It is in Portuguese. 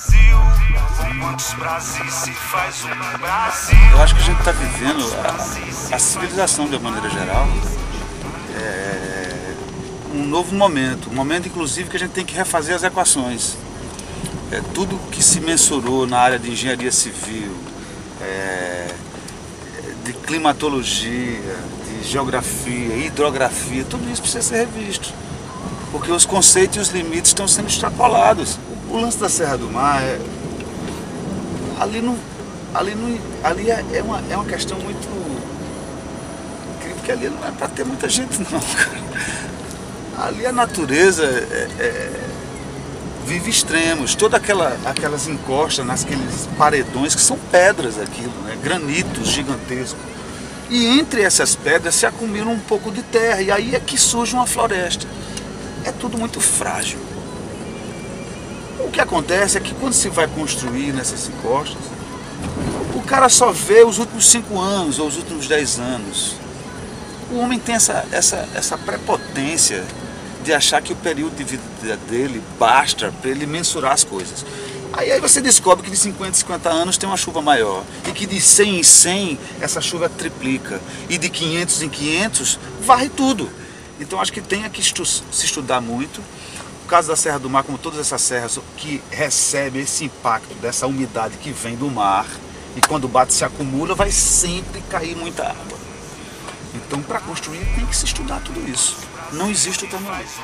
Brasil, quantos Brasis se faz um Brasil? Eu acho que a gente está vivendo a, a, civilização de uma maneira geral. É, um novo momento, um momento inclusive que a gente tem que refazer as equações. É, tudo que se mensurou na área de engenharia civil, é, de climatologia, de geografia, hidrografia, tudo isso precisa ser revisto. Porque os conceitos e os limites estão sendo extrapolados. O lance da Serra do Mar é. Ali não. Ali, não, ali é, é, uma, é uma questão muito. porque ali não é para ter muita gente não, Ali a natureza é, é, vive extremos, todas aquela, aquelas encostas naqueles paredões que são pedras aquilo, né? granitos gigantescos. E entre essas pedras se acumula um pouco de terra, e aí é que surge uma floresta. É tudo muito frágil. O que acontece é que quando se vai construir nessas encostas, o cara só vê os últimos cinco anos ou os últimos dez anos. O homem tem essa, essa, essa prepotência de achar que o período de vida dele basta para ele mensurar as coisas. Aí, aí você descobre que de 50 em 50 anos tem uma chuva maior. E que de 100 em 100 essa chuva triplica. E de 500 em 500 varre tudo. Então acho que tem que estu se estudar muito. Caso da Serra do Mar, como todas essas serras que recebem esse impacto dessa umidade que vem do mar e quando bate se acumula, vai sempre cair muita água. Então para construir tem que se estudar tudo isso. Não existe o Brasil.